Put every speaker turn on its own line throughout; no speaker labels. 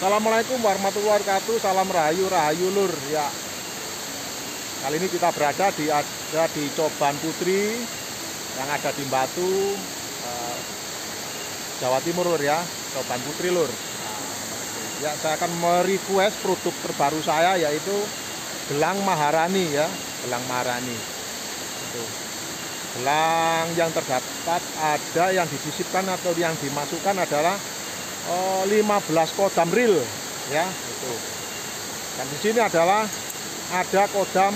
Assalamualaikum warahmatullahi wabarakatuh. Salam rahayu, rahayu lur. Ya. Kali ini kita berada di ada di Coban Putri yang ada di Batu, eh, Jawa Timur lur ya. Coban Putri lur. Ya, saya akan merequest produk terbaru saya yaitu gelang Maharani ya, gelang Maharani. Itu. Gelang yang terdapat ada yang disisipkan atau yang dimasukkan adalah oh, 15 kodam real. Ya itu. Dan di sini adalah ada kodam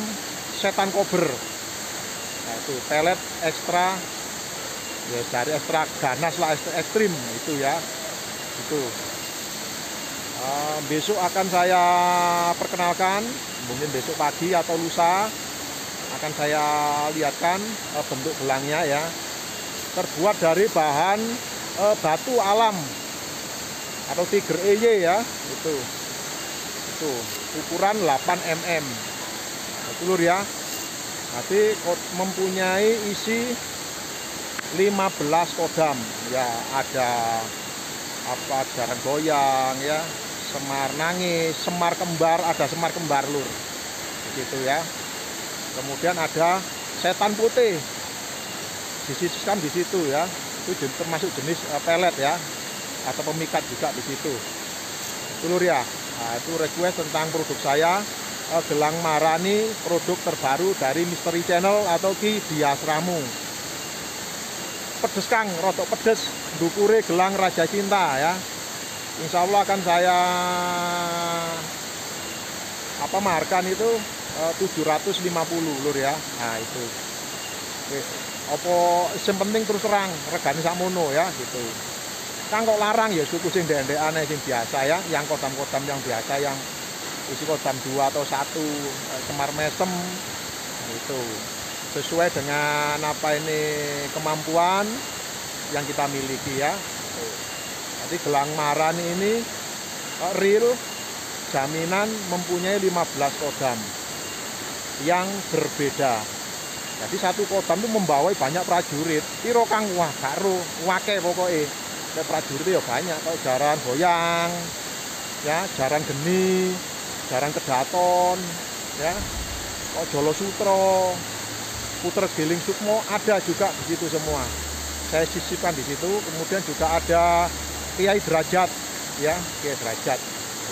setan kober. Nah, itu pelet ekstra ya dari ekstra ganas lah ekstra ekstrim itu ya. Itu. Uh, besok akan saya perkenalkan mungkin besok pagi atau lusa akan saya lihatkan uh, bentuk gelangnya ya. Terbuat dari bahan uh, batu alam atau Tiger EY ya. Itu. Itu. Ukuran 8 mm nah, telur ya. Nanti mempunyai isi 15 kodam. Ya ada apa jaran goyang ya. Semar nangis semar kembar ada semar kembar lur. Begitu ya. Kemudian ada setan putih. Disisihkan di situ ya. Itu termasuk jenis uh, pelet ya atau pemikat juga di situ. Telur ya. Nah, itu request tentang produk saya eh, gelang marani produk terbaru dari Misteri Channel atau Ki Diasramu. Pedes Kang, rotok pedes, dukure gelang Raja Cinta ya. Insya Allah akan saya apa markan itu eh, 750 lur ya. Nah itu. Oke. Apa yang penting terus terang regani sakmono ya gitu. Kang kok larang ya suku sing ndek aneh sing biasa ya, yang kodam-kodam yang biasa yang isi kodam dua atau satu eh, semar mesem nah, itu sesuai dengan apa ini kemampuan yang kita miliki ya. Jadi gelang marani ini eh, real jaminan mempunyai 15 kodam yang berbeda. Jadi satu kodam itu membawai banyak prajurit. Piro kang wah karo wake pokoknya kayak prajurit ya banyak kayak jaran goyang ya jaran geni jaran kedaton ya. Kok jolo sutro puter giling sukmo ada juga di situ semua. Saya sisipkan di situ kemudian juga ada kiai derajat ya kiai derajat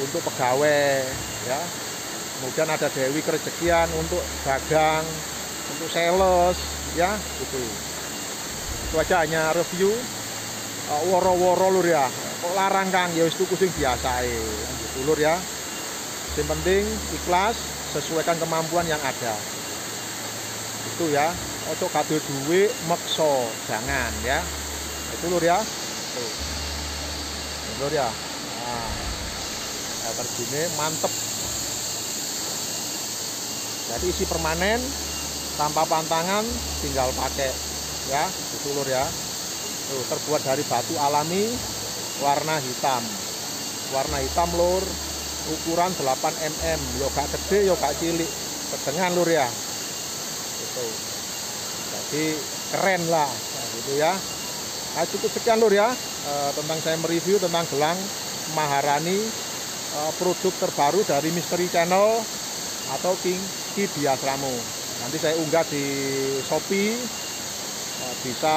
untuk pegawai ya. Kemudian ada dewi kerejekian untuk dagang untuk sales ya itu itu aja hanya review woro-woro lur ya? Kok larang kang? Ya wis tuku sing biasa gitu lur ya. Yang penting ikhlas sesuaikan kemampuan yang ada. Itu ya. Ojo kado duit makso jangan ya. Itu lur ya. Tuh. Lur ya. Nah, nah terjune mantep. Jadi isi permanen tanpa pantangan tinggal pakai. Ya itu lur ya Tuh, terbuat dari batu alami warna hitam. Warna hitam lur, ukuran 8 mm. Yo gak gede, yo gak cilik. Sedengan lur ya. Gitu. Jadi keren lah, nah, gitu ya. Nah, cukup sekian lur ya e, tentang saya mereview tentang gelang Maharani e, produk terbaru dari Misteri Channel atau King Ki Biasramu. Nanti saya unggah di Shopee e, bisa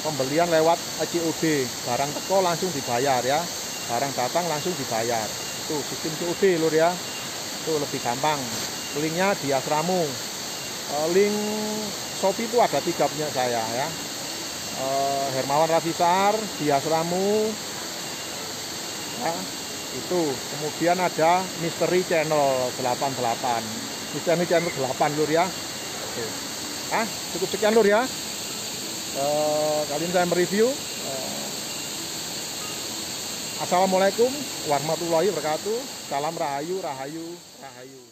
pembelian lewat COD barang teko langsung dibayar ya. Barang datang langsung dibayar. Itu sistem COD lur ya. Itu lebih gampang. Linknya di asramu. E, link Shopee itu ada tiga punya saya ya. E, Hermawan Rafisar di asramu. Ya itu. Kemudian ada Misteri Channel 88 Misteri Channel 8 lur ya. Oke. Ah, cukup sekian lur ya. Uh, kali ini saya mereview uh, Assalamualaikum warahmatullahi wabarakatuh. Salam rahayu rahayu rahayu